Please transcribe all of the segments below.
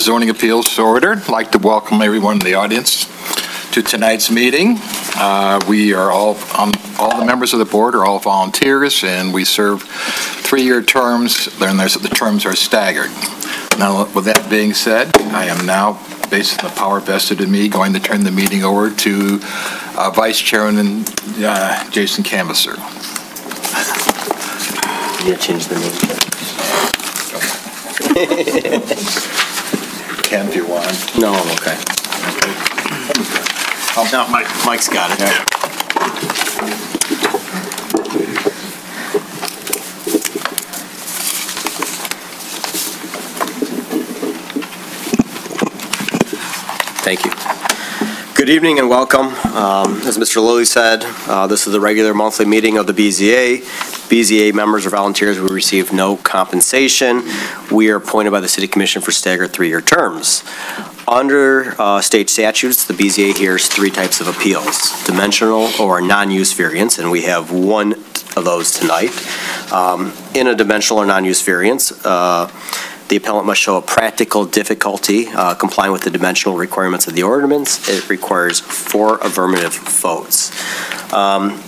Zoning appeals order. I'd like to welcome everyone in the audience to tonight's meeting. Uh, We are all, um, all the members of the board are all volunteers, and we serve three-year terms, and there's- the terms are staggered. Now, with that being said, I am now, based on the power vested in me, going to turn the meeting over to uh, Vice Chairman uh, Jason Canvasser. You change the name. Ken, if you want. No, I'm okay. No, Mike, Mike's got it. Thank you. Good evening and welcome. Um, As Mr. Lilly said, uh, this is the regular monthly meeting of the BZA. BZA members or volunteers will receive no compensation. We are appointed by the City Commission for staggered three-year terms. Under uh, state statutes, the BZA hears three types of appeals, dimensional or non-use variance, and we have one of those tonight. Um, In a dimensional or non-use variance, uh, the appellant must show a practical difficulty uh, complying with the dimensional requirements of the ordinance. It requires four affirmative votes. Um,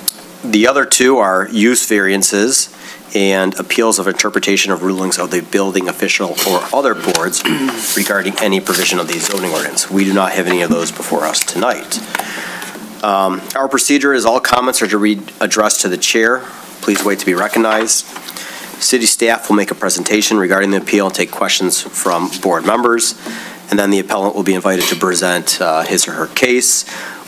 The other two are use variances and appeals of interpretation of rulings of the building official or other boards regarding any provision of the zoning ordinance. We do not have any of those before us tonight. Um, Our procedure is all comments are to read addressed to the chair. Please wait to be recognized. City staff will make a presentation regarding the appeal and take questions from board members, and then the appellant will be invited to present uh, his or her case.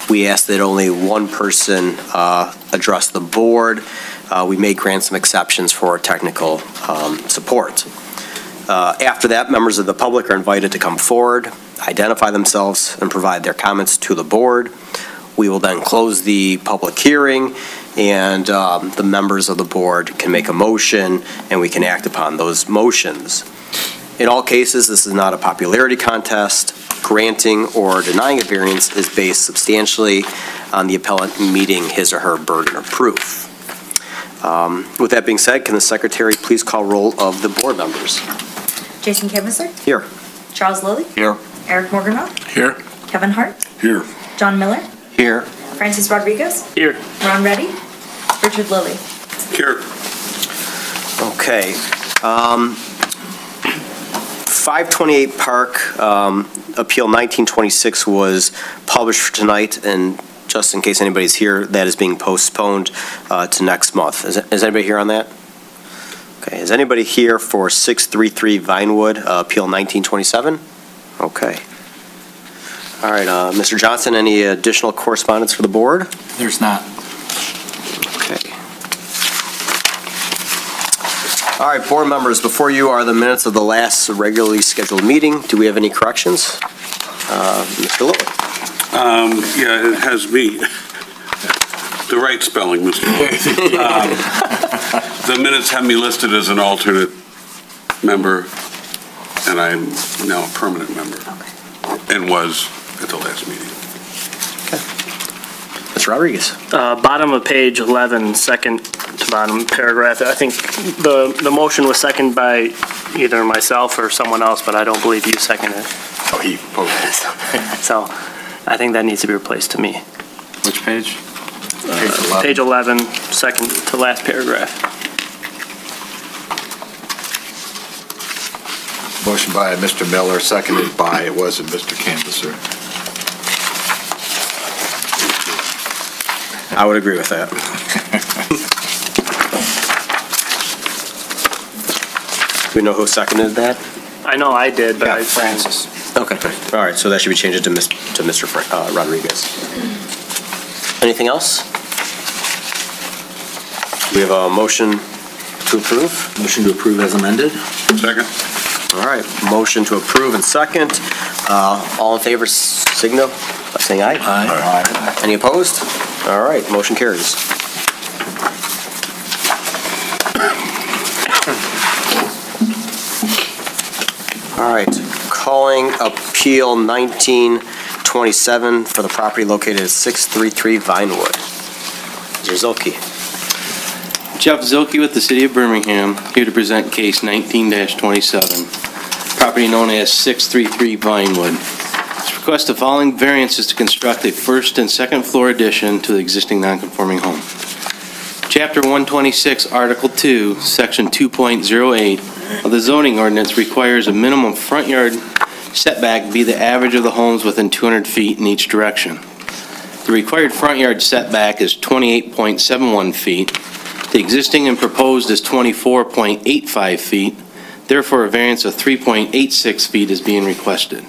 We ask that only one person uh, address the board. Uh, We may grant some exceptions for technical um, support. Uh, After that, members of the public are invited to come forward, identify themselves, and provide their comments to the board. We will then close the public hearing, and um, the members of the board can make a motion, and we can act upon those motions. In all cases, this is not a popularity contest. Granting or denying a variance is based substantially on the appellant meeting his or her burden of proof. Um, With that being said, can the secretary please call roll of the board members? Jason Canvasser, Here. Charles Lillie, Here. Eric Morganroth, Here. Kevin Hart, Here. John Miller, Here. Francis Rodriguez, Here. Ron Reddy, Richard Lilly. Here. Okay. um, 528 Park, um, Appeal 1926 was published for tonight, and just in case anybody's here, that is being postponed uh, to next month. Is is anybody here on that? Okay, is anybody here for 633 Vinewood, uh, Appeal 1927? Okay. All right, uh, Mr. Johnson, any additional correspondence for the board? There's not. Okay. All right, board members, before you are the minutes of the last regularly scheduled meeting. Do we have any corrections? Uh, Mr. Lilly? Um, yeah, it has me. The right spelling, Mr. Um, The minutes have me listed as an alternate member, and I'm now a permanent member, and was at the last meeting. Mr. Rodriguez? Uh, Bottom of page 11, second to bottom paragraph. I think the, the motion was seconded by either myself or someone else, but I don't believe you seconded it. Oh, he posted. So I think that needs to be replaced to me. Which page? Page 11, second to last paragraph. Motion by Mr. Miller, seconded by, it wasn't Mr. Canvasser. I would agree with that. We know who seconded that? I know I did, but I. Francis. Okay, all right, so that should be changed to Mis- to Mr. Fra- uh, Rodriguez. Anything else? We have a motion to approve? Motion to approve as amended? Second? All right, motion to approve and second. Uh, All in favor, signal by saying aye. Aye. Any opposed? All right, motion carries. All right, calling Appeal 1927 for the property located at 633 Vinewood. Mr. Zielke. Jeff Zielke with the City of Birmingham, here to present case 19-27. property known as 633 Vinewood. Request the following variances to construct a first and second floor addition to the existing nonconforming home. Chapter 126, Article 2, Section 2.08 of the zoning ordinance requires a minimum front yard setback be the average of the homes within 200 feet in each direction. The required front yard setback is 28.71 feet. The existing and proposed is 24.85 feet. Therefore, a variance of 3.86 feet is being requested.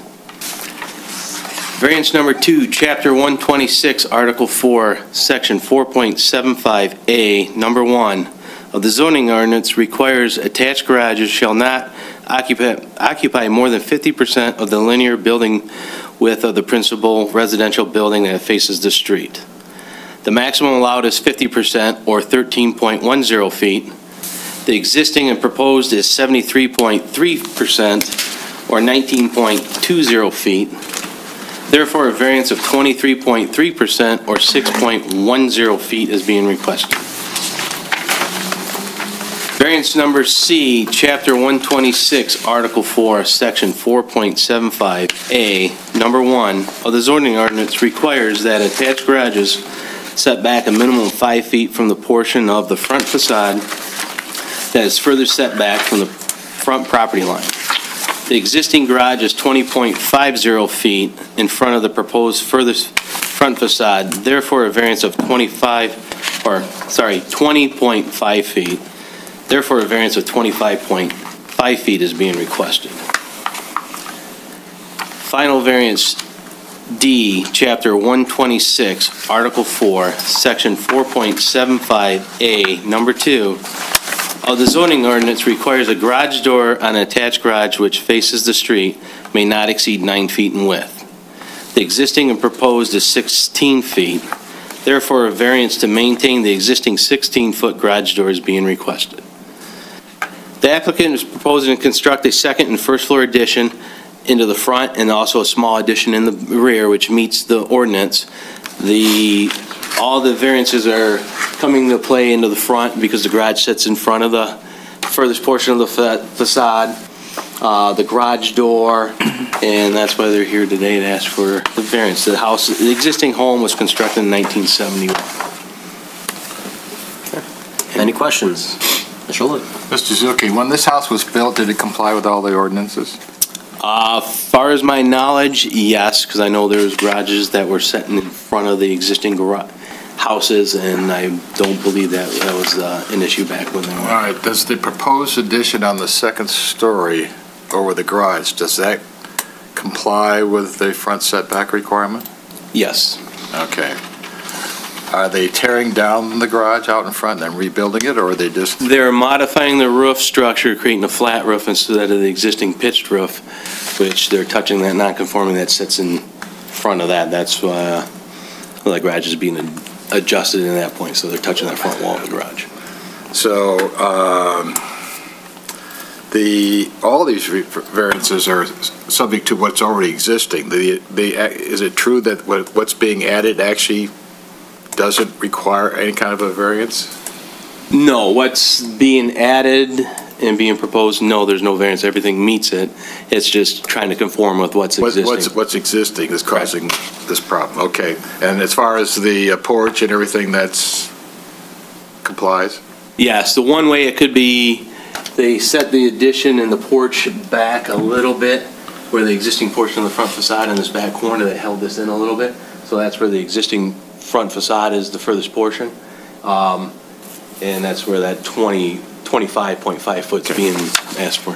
Variance number two, Chapter 126, Article 4, Section 4.75A, Number 1 of the zoning ordinance requires attached garages shall not occupy occupy more than 50% of the linear building width of the principal residential building that faces the street. The maximum allowed is 50%, or 13.10 feet. The existing and proposed is 73.3%, or 19.20 feet. Therefore, a variance of 23.3%, or 6.10 feet is being requested. Variance number C, Chapter 126, Article 4, Section 4.75A, Number 1 of the zoning ordinance requires that attached garages set back a minimum of five feet from the portion of the front facade that is further set back from the front property line. The existing garage is 20.50 feet in front of the proposed furthest front facade, therefore a variance of 25, or, sorry, 20.5 feet. Therefore, a variance of 25.5 feet is being requested. Final variance D, Chapter 126, Article 4, Section 4.75A, Number 2 the zoning ordinance requires a garage door on an attached garage which faces the street may not exceed nine feet in width. The existing and proposed is 16 feet. Therefore, a variance to maintain the existing 16-foot garage door is being requested. The applicant is proposing to construct a second and first floor addition into the front and also a small addition in the rear, which meets the ordinance. The, all the variances are coming to play into the front because the garage sits in front of the furthest portion of the fa- facade, uh, the garage door, and that's why they're here today to ask for the variance. The house, the existing home was constructed in 1971. Any questions? Mr. Lewis? Mr. Zuki, when this house was built, did it comply with all the ordinances? Uh, far as my knowledge, yes, because I know there's garages that were set in front of the existing garage, houses, and I don't believe that that was uh, an issue back when they were. All right, does the proposed addition on the second story over the garage, does that comply with the front setback requirement? Yes. Okay. Are they tearing down the garage out in front and then rebuilding it, or are they just, They're modifying the roof structure, creating a flat roof instead of the existing pitched roof, which they're touching that non-conforming that sits in front of that. That's why the garage is being adjusted in that point, so they're touching that front wall of the garage. so, um, the, all these variances are subject to what's already existing. The, the, is it true that what- what's being added actually doesn't require any kind of a variance? No, what's being added and being proposed, no, there's no variance. Everything meets it. It's just trying to conform with what's What- What's, existing. what's existing is causing this problem, okay. And as far as the uh, porch and everything, that's complies? Yes, the one way it could be, they set the addition and the porch back a little bit, where the existing portion of the front facade in this back corner, they held this in a little bit. So that's where the existing front facade is the furthest portion. Um, And that's where that 20, 25.5 foot's being asked for.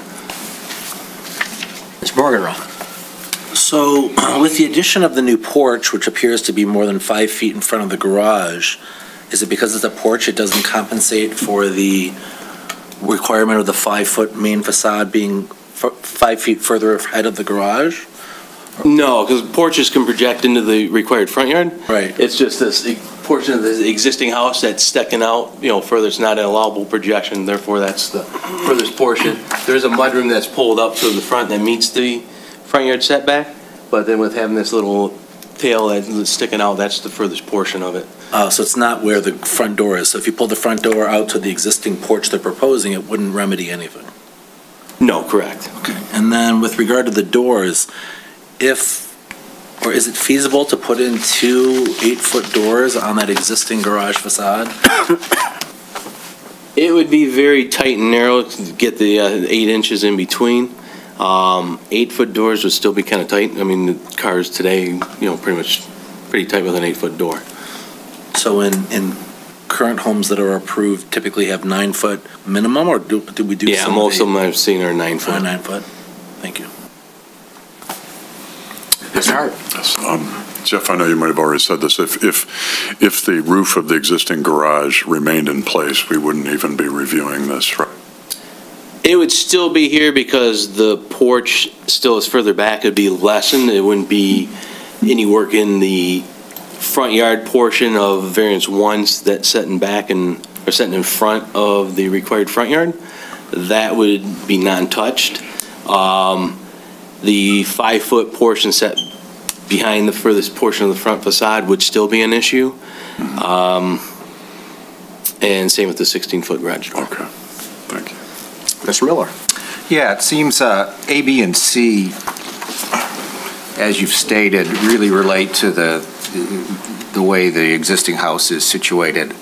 Mr. Morganroth? So with the addition of the new porch, which appears to be more than five feet in front of the garage, is it because it's a porch, it doesn't compensate for the requirement of the five-foot main facade being five feet further ahead of the garage? No, because porches can project into the required front yard. Right. It's just this portion of the existing house that's sticking out, you know, further, it's not an allowable projection, therefore that's the furthest portion. There's a mudroom that's pulled up to the front that meets the front yard setback, but then with having this little tail that's sticking out, that's the furthest portion of it. Uh, so it's not where the front door is. So if you pull the front door out to the existing porch they're proposing, it wouldn't remedy anything. No, correct. Okay. And then with regard to the doors, if, or is it feasible to put in two eight-foot doors on that existing garage facade? It would be very tight and narrow to get the uh, eight inches in between. Um, Eight-foot doors would still be kind of tight. I mean, the cars today, you know, pretty much, pretty tight with an eight-foot door. So in, in current homes that are approved typically have nine-foot minimum, or do, do we do Yeah, some? most of eight- them I've seen are Uh, nine-foot. Nine-foot? Thank you. Hart? Yes, um, Jeff, I know you might have already said this. If, if, if the roof of the existing garage remained in place, we wouldn't even be reviewing this, right? It would still be here because the porch still is further back. It'd be lessened. It wouldn't be any work in the front yard portion of variance ones that's setting back and, or setting in front of the required front yard. That would be non-touched. Um, the five-foot portion set behind the furthest portion of the front facade would still be an issue. Um, and same with the 16-foot garage door. Okay, thank you. Mr. Miller? Yeah, it seems uh, A, B, and C, as you've stated, really relate to the, the way the existing house is situated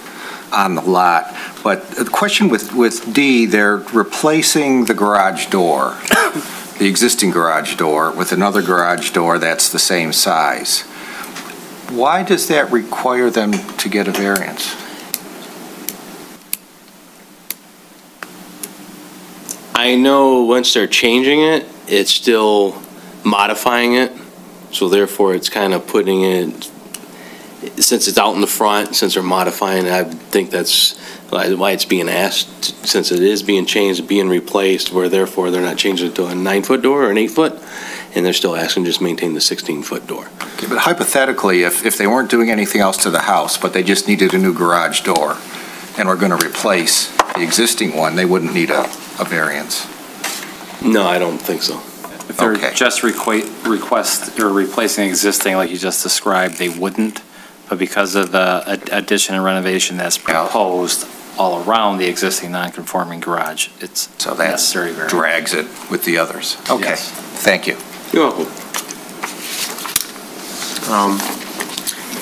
on the lot. But the question with, with D, they're replacing the garage door, the existing garage door, with another garage door that's the same size. Why does that require them to get a variance? I know once they're changing it, it's still modifying it, so therefore it's kind of putting it, since it's out in the front, since they're modifying it, I think that's why why it's being asked, since it is being changed, being replaced, where therefore they're not changing it to a nine-foot door or an eight-foot, and they're still asking just maintain the 16-foot door. Okay, But hypothetically, if, if they weren't doing anything else to the house, but they just needed a new garage door, and were going to replace the existing one, they wouldn't need a, a variance. No, I don't think so. If they're Okay. just requ- request, or replacing existing like you just described, they wouldn't. But because of the addition and renovation that's proposed all around the existing non-conforming garage, it's So that necessary variance. drags it with the others. Okay, Yes. thank you. You're welcome. Um,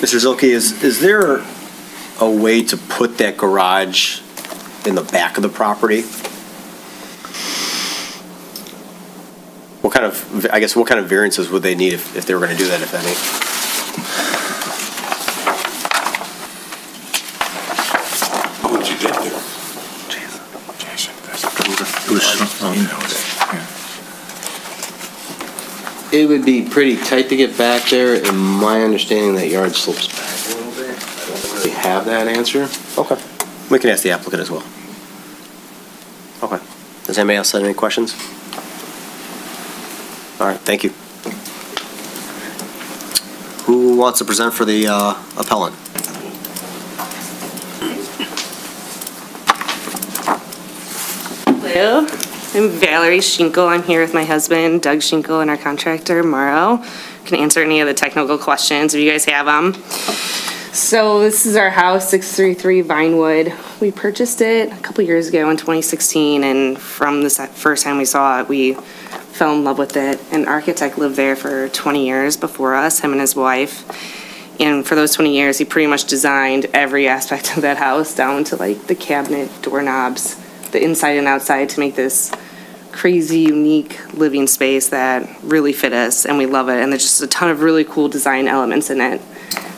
Mr. Zielke, is, is there a way to put that garage in the back of the property? What kind of, I guess, what kind of variances would they need if, if they were going to do that, if any? How would you get there? It was- okay. It would be pretty tight to get back there, and my understanding that yard slopes back a little bit. I don't really have that answer. Okay. We can ask the applicant as well. Okay. Does anybody else have any questions? All right, thank you. Who wants to present for the uh, appellant? Hello, I'm Valerie Schinkel. I'm here with my husband, Doug Schinkel, and our contractor, Mauro. Can answer any of the technical questions if you guys have them. So this is our house, 633 Vinewood. We purchased it a couple years ago in 2016, and from the first time we saw it, we fell in love with it. An architect lived there for 20 years before us, him and his wife. And for those 20 years, he pretty much designed every aspect of that house, down to like the cabinet, doorknobs, the inside and outside to make this crazy, unique living space that really fit us, and we love it. And there's just a ton of really cool design elements in it.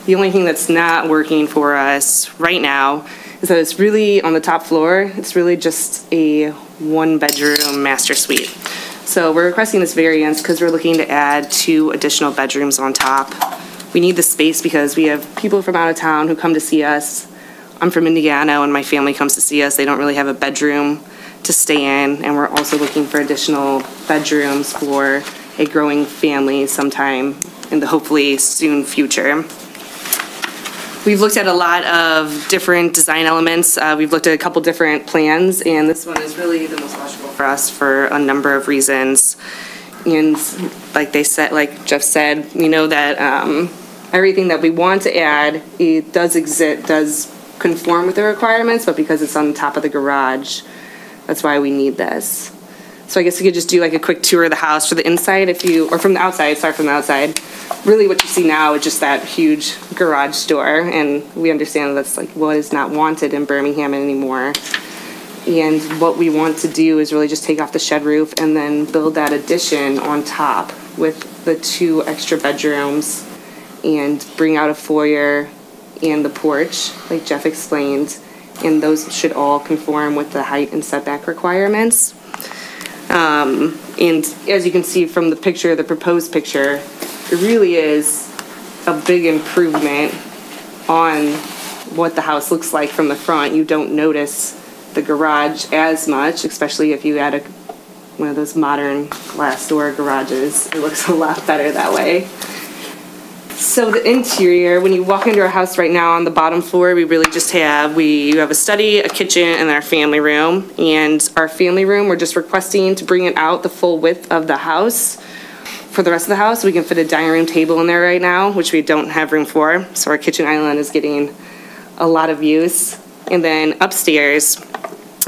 The only thing that's not working for us right now is that it's really on the top floor. It's really just a one-bedroom master suite. So we're requesting this variance because we're looking to add two additional bedrooms on top. We need the space because we have people from out of town who come to see us. I'm from Indiana, when my family comes to see us, they don't really have a bedroom to stay in, and we're also looking for additional bedrooms for a growing family sometime in the hopefully soon future. We've looked at a lot of different design elements. Uh, We've looked at a couple different plans, and this one is really the most logical for us for a number of reasons. And like they said, like Jeff said, we know that um, everything that we want to add, it does exist, does conform with the requirements, but because it's on top of the garage, that's why we need this. So I guess we could just do like a quick tour of the house for the inside if you, or from the outside, start from the outside. Really what you see now is just that huge garage door and we understand that's like what is not wanted in Birmingham anymore. And what we want to do is really just take off the shed roof and then build that addition on top with the two extra bedrooms and bring out a foyer and the porch, like Jeff explained. And those should all conform with the height and setback requirements. Um, and as you can see from the picture, the proposed picture, it really is a big improvement on what the house looks like from the front. You don't notice the garage as much, especially if you add a, one of those modern glass door garages. It looks a lot better that way. So the interior, when you walk into our house right now on the bottom floor, we really just have, we have a study, a kitchen, and our family room. And our family room, we're just requesting to bring it out the full width of the house. For the rest of the house, we can fit a dining room table in there right now, which we don't have room for. So our kitchen island is getting a lot of use. And then upstairs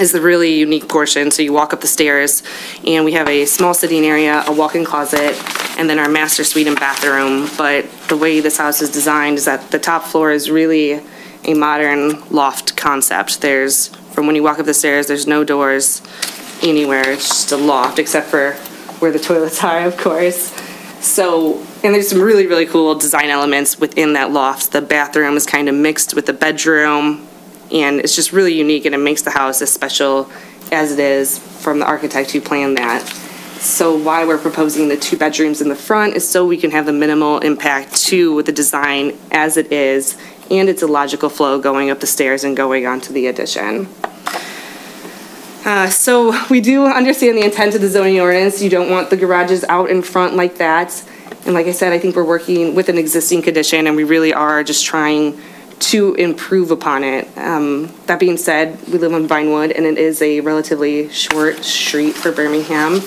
is the really unique portion. So you walk up the stairs and we have a small sitting area, a walk-in closet, and then our master suite and bathroom. But the way this house is designed is that the top floor is really a modern loft concept. There's, from when you walk up the stairs, there's no doors anywhere. It's just a loft except for where the toilets are, of course. So, and there's some really, really cool design elements within that loft. The bathroom is kind of mixed with the bedroom, and it's just really unique, and it makes the house as special as it is from the architect who planned that. So why we're proposing the two bedrooms in the front is so we can have the minimal impact to the design as it is, and it's a logical flow going up the stairs and going onto the addition. Uh, So we do understand the intent of the zoning ordinance. You don't want the garages out in front like that. And like I said, I think we're working with an existing condition and we really are just trying to improve upon it. Um, That being said, we live on Vinewood and it is a relatively short street for Birmingham.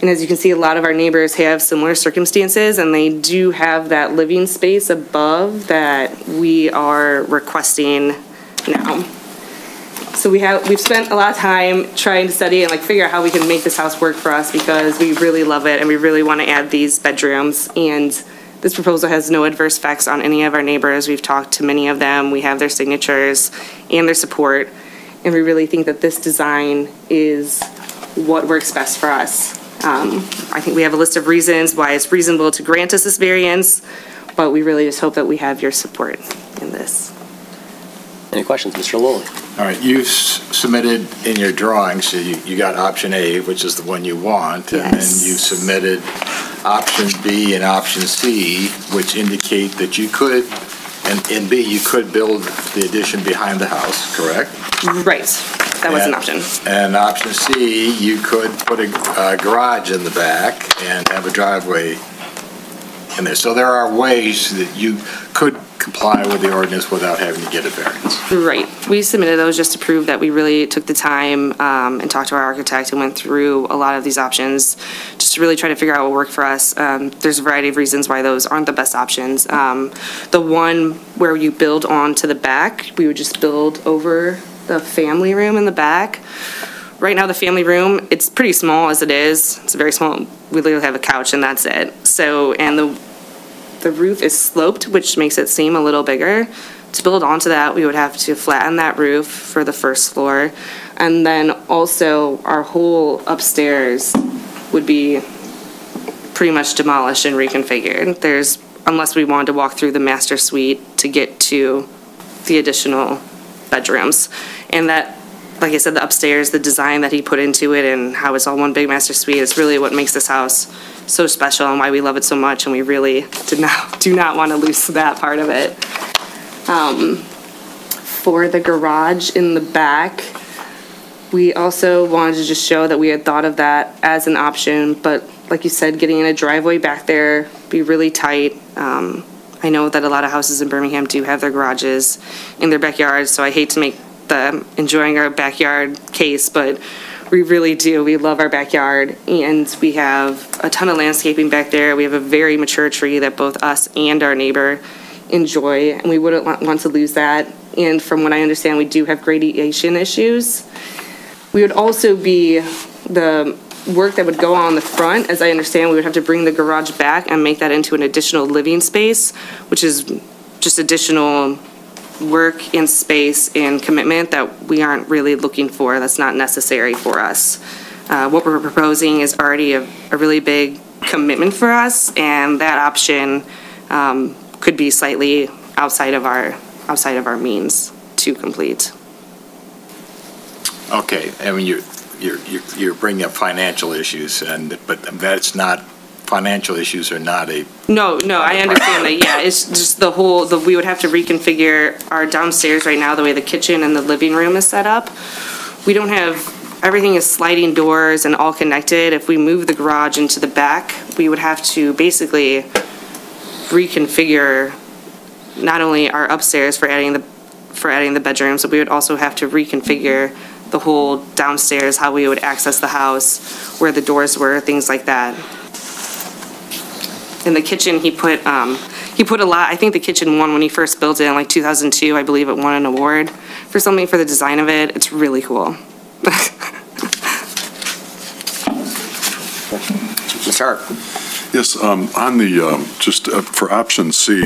And as you can see, a lot of our neighbors have similar circumstances and they do have that living space above that we are requesting now. So we have, we've spent a lot of time trying to study and like figure out how we can make this house work for us because we really love it and we really want to add these bedrooms. And this proposal has no adverse effects on any of our neighbors. We've talked to many of them. We have their signatures and their support. And we really think that this design is what works best for us. Um, I think we have a list of reasons why it's reasonable to grant us this variance, but we really just hope that we have your support in this. Any questions, Mr. Lowell? All right, you've submitted in your drawings, so you you got option A, which is the one you want. And then you submitted option B and option C, which indicate that you could, and in B, you could build the addition behind the house, correct? Right, that was an option. And option C, you could put a a garage in the back and have a driveway in there. So there are ways that you could comply with the ordinance without having to get a variance. Right. We submitted those just to prove that we really took the time um, and talked to our architect and went through a lot of these options, just to really try to figure out what worked for us. Um, There's a variety of reasons why those aren't the best options. Um, The one where you build onto the back, we would just build over the family room in the back. Right now, the family room, it's pretty small as it is. It's very small. We literally have a couch and that's it. So, and the the roof is sloped, which makes it seem a little bigger. To build onto that, we would have to flatten that roof for the first floor. And then also, our whole upstairs would be pretty much demolished and reconfigured. There's, unless we wanted to walk through the master suite to get to the additional bedrooms. And that, like I said, the upstairs, the design that he put into it and how it's all one big master suite is really what makes this house so special and why we love it so much, and we really did not, do not want to lose that part of it. Um, For the garage in the back, we also wanted to just show that we had thought of that as an option, but like you said, getting in a driveway back there, be really tight. Um, I know that a lot of houses in Birmingham do have their garages in their backyards, so I hate to make the enjoying our backyard case, but we really do. We love our backyard, and we have a ton of landscaping back there. We have a very mature tree that both us and our neighbor enjoy, and we wouldn't want to lose that. And from what I understand, we do have gradation issues. We would also be, the work that would go on the front, as I understand, we would have to bring the garage back and make that into an additional living space, which is just additional work and space and commitment that we aren't really looking for, that's not necessary for us. Uh, What we're proposing is already a, a really big commitment for us, and that option um, could be slightly outside of our, outside of our means to complete. Okay, I mean, you're, you're- you're bringing up financial issues, and, but that's not, financial issues are not a, No, no, I understand that, yeah, it's just the whole, the, we would have to reconfigure our downstairs right now, the way the kitchen and the living room is set up. We don't have, everything is sliding doors and all connected. If we move the garage into the back, we would have to basically reconfigure not only our upstairs for adding the, for adding the bedrooms, but we would also have to reconfigure the whole downstairs, how we would access the house, where the doors were, things like that. In the kitchen, he put, um, he put a lot, I think the kitchen won when he first built it in like 2002, I believe it won an award for something for the design of it. It's really cool. Mr. Hart? Yes, um, on the, um, just uh, for option C,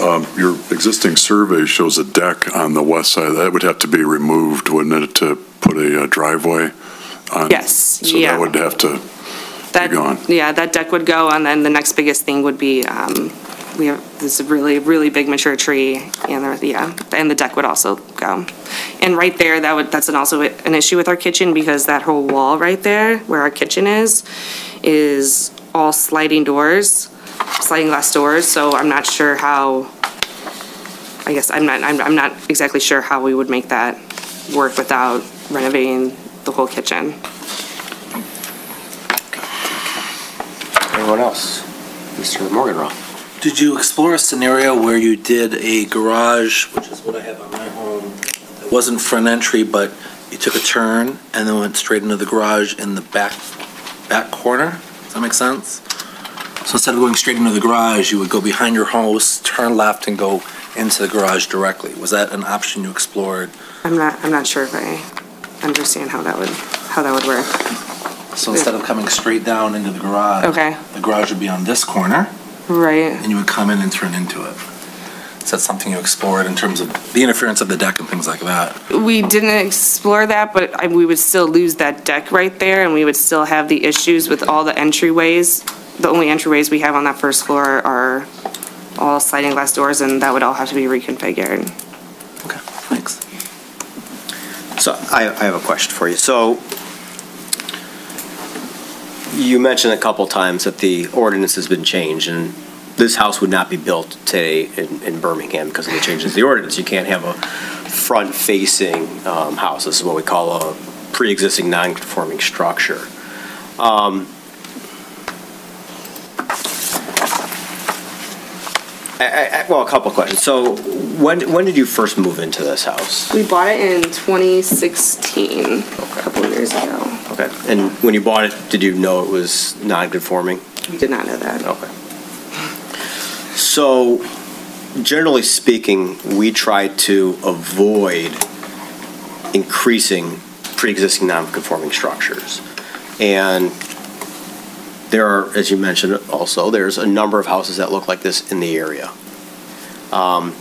um, your existing survey shows a deck on the west side. That would have to be removed, wouldn't it, to put a uh, driveway on? Yes, So yeah. that would have to That, gone. yeah, that deck would go, and then the next biggest thing would be, um, we have this really, really big mature tree, and there, yeah, and the deck would also go. And right there, that would, that's an also an issue with our kitchen, because that whole wall right there, where our kitchen is, is all sliding doors, sliding glass doors, so I'm not sure how, I guess, I'm not, I'm, I'm not exactly sure how we would make that work without renovating the whole kitchen. Anyone else? Mr. Morganroth? Did you explore a scenario where you did a garage, which is what I have on my home, it wasn't front entry, but you took a turn and then went straight into the garage in the back, back corner? Does that make sense? So instead of going straight into the garage, you would go behind your house, turn left and go into the garage directly. Was that an option you explored? I'm not, I'm not sure if I understand how that would, how that would work. So instead of coming straight down into the garage. Okay. The garage would be on this corner Right. and you would come in and turn into it. Is that something you explored in terms of the interference of the deck and things like that? We didn't explore that, but I- we would still lose that deck right there, and we would still have the issues with all the entryways. The only entryways we have on that first floor are all sliding glass doors, and that would all have to be reconfigured. Okay, thanks. So I, I have a question for you. So you mentioned a couple times that the ordinance has been changed and this house would not be built today in, in Birmingham because of the changes to the ordinance. You can't have a front-facing um, house. This is what we call a pre-existing non-conforming structure. Um, I, I, well, a couple questions. So when, when did you first move into this house? We bought it in 2016, a couple years ago. Okay. And when you bought it, did you know it was non-conforming? We did not know that. Okay. So, generally speaking, we try to avoid increasing pre-existing non-conforming structures. And there are, as you mentioned also, there's a number of houses that look like this in the area. Um,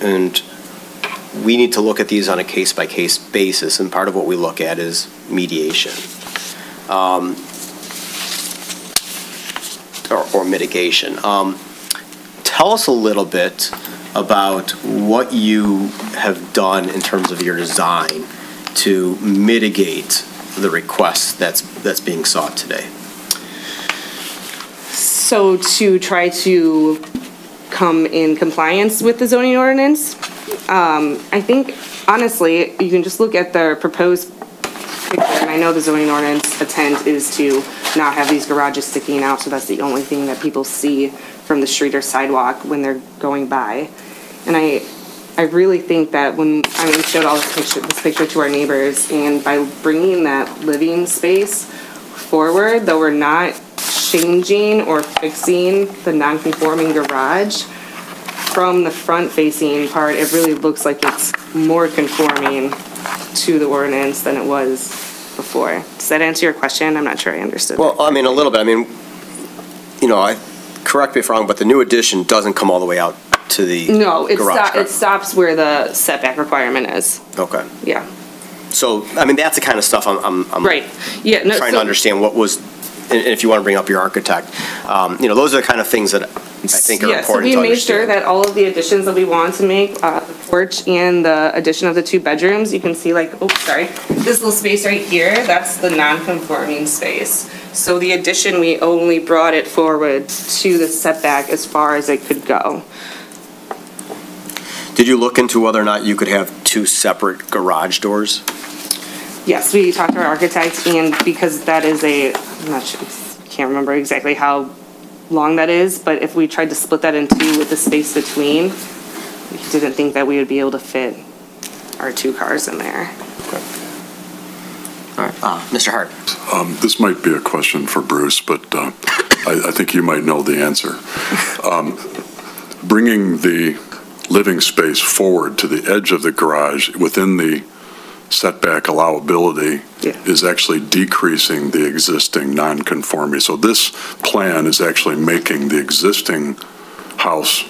And we need to look at these on a case-by-case basis, and part of what we look at is mediation. Um, Or or mitigation. Um, Tell us a little bit about what you have done in terms of your design to mitigate the request that's, that's being sought today. So to try to come in compliance with the zoning ordinance, um, I think honestly, you can just look at the proposed picture, and I know the zoning ordinance intent is to not have these garages sticking out, so that's the only thing that people see from the street or sidewalk when they're going by. And I, I really think that when, I mean, showed all this picture, this picture to our neighbors, and by bringing that living space forward, though we're not changing or fixing the non-conforming garage, from the front-facing part, it really looks like it's more conforming to the ordinance than it was before. Does that answer your question? I'm not sure I understood. Well, I mean, a little bit, I mean, you know, I, correct me if I'm wrong, but the new addition doesn't come all the way out to the No, it garage, stops, it stops where the setback requirement is. Okay. Yeah. So, I mean, that's the kind of stuff I'm, I'm. I'm Right, yeah, no, Trying to understand what was, and and if you want to bring up your architect, um, you know, those are the kind of things that I think are Yeah, so we made sure that all of the additions that we want to make, uh, the porch and the addition of the two bedrooms, you can see like, oh, sorry, this little space right here, that's the non-conforming space. So the addition, we only brought it forward to the setback as far as it could go. Did you look into whether or not you could have two separate garage doors? Yes, we talked to our architect, and because that is a, I'm not sure, can't remember exactly how long that is, but if we tried to split that in two with the space between, we didn't think that we would be able to fit our two cars in there. All right, uh, Mr. Hart? Um, This might be a question for Bruce, but uh, I I think you might know the answer. Um, Bringing the living space forward to the edge of the garage within the setback allowability Yeah. is actually decreasing the existing nonconformity. So this plan is actually making the existing house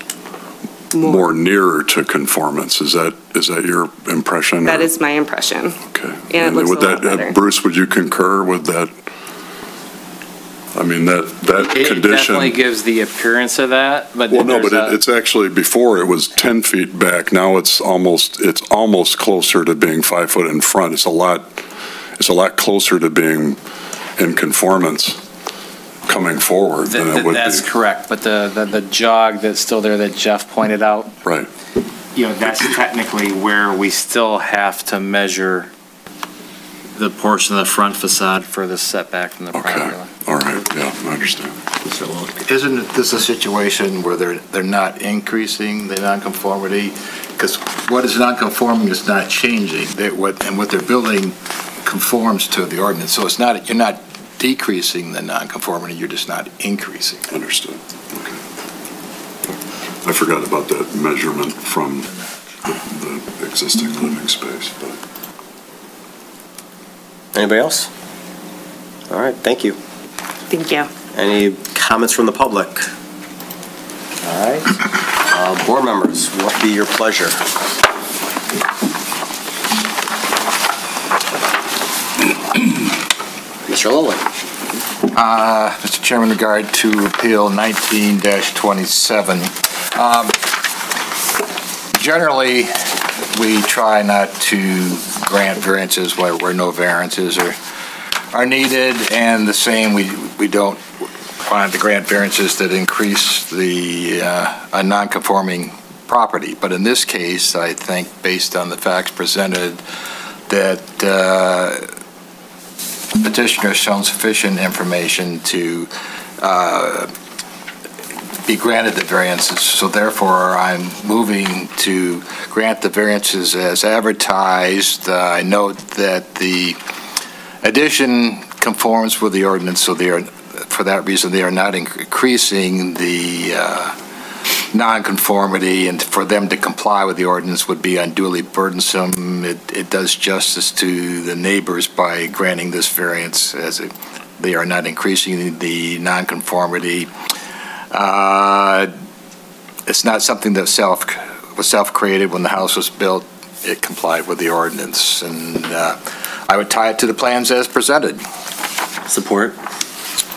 more nearer to conformance. Is that, is that your impression? That or- is my impression. Okay. And looks would that- uh. Bruce, would you concur with that? I mean, that, that It condition. definitely gives the appearance of that, but Well, no, but it- it's actually, before it was 10 feet back, now it's almost, it's almost closer to being five foot in front. It's a lot, it's a lot closer to being in conformance coming forward th- than it would be. that's correct, but the, the the jog that's still there that Jeff pointed out, Right. you know, that's technically where we still have to measure the portion of the front facade for the setback from the property Okay, line. all right, yeah, I understand. Isn't this a situation where they're, they're not increasing the nonconformity? Because what is nonconforming is not changing, They- what- and what they're building conforms to the ordinance. So it's not, you're not decreasing the nonconformity, you're just not increasing. Understood. Okay. I forgot about that measurement from the the existing living space, but. Anybody else? All right, thank you. Thank you. Any comments from the public? All right, uh, board members, what be your pleasure? Mr. Lowell? Uh, Mr. Chairman, regard to Appeal 19-27, um, generally, we try not to grant variances where where no variances are are needed, and the same, we we don't want the grant variances that increase the, uh, a non-conforming property. But in this case, I think, based on the facts presented, that uh, petitioner has shown sufficient information to uh, be granted the variances. So therefore, I'm moving to grant the variances as advertised. Uh, I note that the addition conforms with the ordinance, so they are, for that reason, they are not increasing the uh, nonconformity, and for them to comply with the ordinance would be unduly burdensome. It, it does justice to the neighbors by granting this variance, as it, they are not increasing the nonconformity. Uh, It's not something that self, was self-created when the house was built. It complied with the ordinance, and uh, I would tie it to the plans as presented. Support.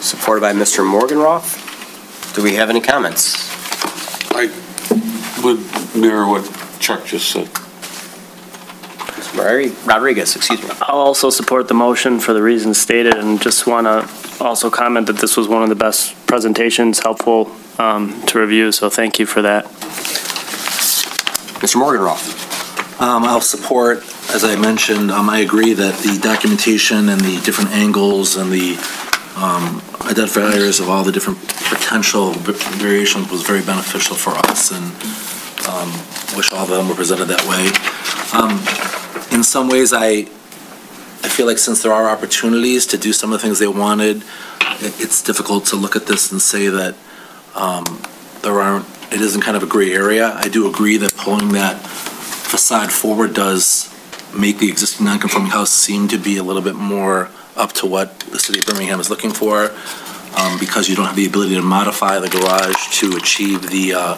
Supported by Mr. Morganroth. Do we have any comments? I would mirror what Chuck just said. Mr. Rodriguez, excuse me. I'll also support the motion for the reasons stated, and just want to also comment that this was one of the best presentations, helpful um, to review, so thank you for that. Mr. Morganroth. Um, I'll support, as I mentioned, um, I agree that the documentation and the different angles and the, um, identifiers of all the different potential variations was very beneficial for us and, um, wish all of them were presented that way. Um, in some ways, I, I feel like since there are opportunities to do some of the things they wanted, it, it's difficult to look at this and say that, um, there aren't, it isn't kind of a gray area. I do agree that pulling that facade forward does make the existing non-conforming house seem to be a little bit more up to what the city of Birmingham is looking for, um, because you don't have the ability to modify the garage to achieve the uh,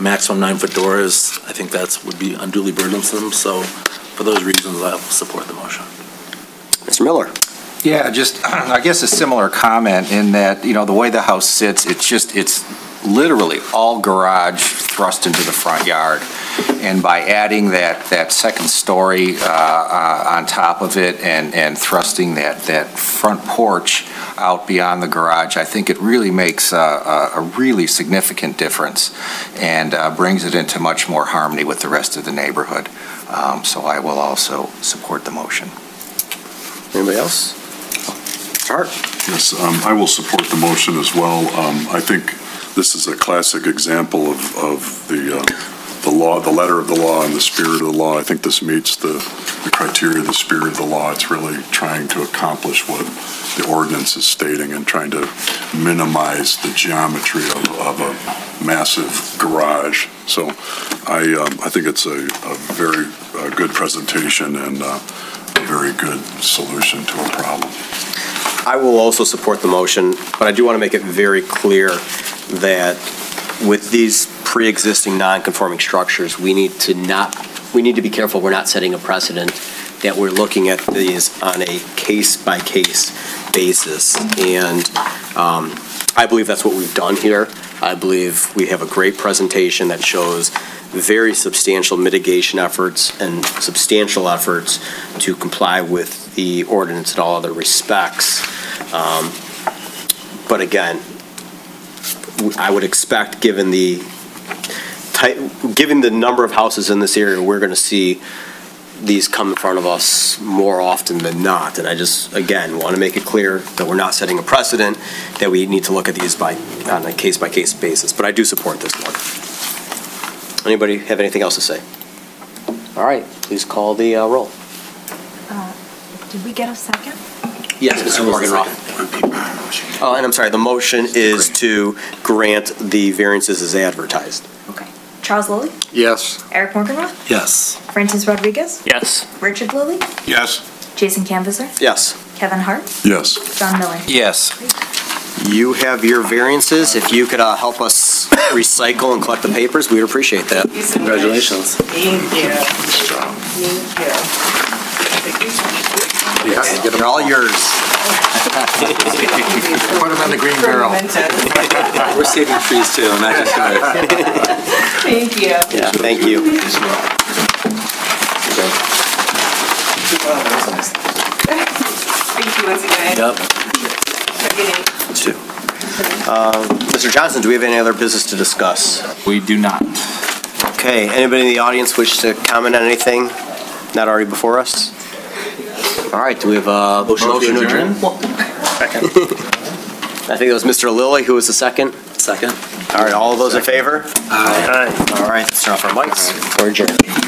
maximum nine-foot doors, I think that would be unduly burdensome, so for those reasons, I'll support the motion. Mr. Miller? Yeah, just, I guess a similar comment in that, you know, the way the house sits, it's just, it's literally all garage thrust into the front yard. And by adding that, that second story uh, uh, on top of it and, and thrusting that, that front porch out beyond the garage, I think it really makes a, a a really significant difference and uh, brings it into much more harmony with the rest of the neighborhood. Um, So I will also support the motion. Anybody else? Hart? Yes, um, I will support the motion as well. Um, I think this is a classic example of, of the, uh, the law, the letter of the law and the spirit of the law. I think this meets the, the criteria, the spirit of the law. It's really trying to accomplish what the ordinance is stating and trying to minimize the geometry of, of a massive garage. So I, um, I think it's a, a very uh, good presentation and uh, a very good solution to a problem. I will also support the motion, but I do want to make it very clear that with these pre-existing non-conforming structures, we need to not, we need to be careful we're not setting a precedent that we're looking at these on a case-by-case basis. And um, I believe that's what we've done here. I believe we have a great presentation that shows very substantial mitigation efforts and substantial efforts to comply with the ordinance in all other respects. Um, But again, I would expect, given the type, given the number of houses in this area, we're going to see these come in front of us more often than not. And I just, again, want to make it clear that we're not setting a precedent, that we need to look at these by, on a case-by-case basis. But I do support this one. Anybody have anything else to say? All right, please call the uh, roll. Did we get a second? Yes, Mr. Morgan Roth. Oh, and I'm sorry, the motion is to grant the variances as advertised. Okay. Charles Lillie, Yes. Eric Morganroth? Yes. Francis Rodriguez, Yes. Richard Lilley, Yes. Jason Canvasser, Yes. Kevin Hart, Yes. John Miller. Yes. You have your variances. If you could uh, help us recycle and collect the papers, we'd appreciate that. Congratulations. They're all yours. Put them in the green barrel. We're saving trees too, not just ours. Thank you. Yeah, thank you. Thank you once again. Yep. Two. Uh, Mr. Johnson, do we have any other business to discuss? We do not. Okay, anybody in the audience wish to comment on anything not already before us? All right, do we have uh, a motion to adjourn? Second. I think it was Mr. Lilly who was the second. Second. All right, all those in favor? Aye. All right, let's turn off our mics. We're adjourned.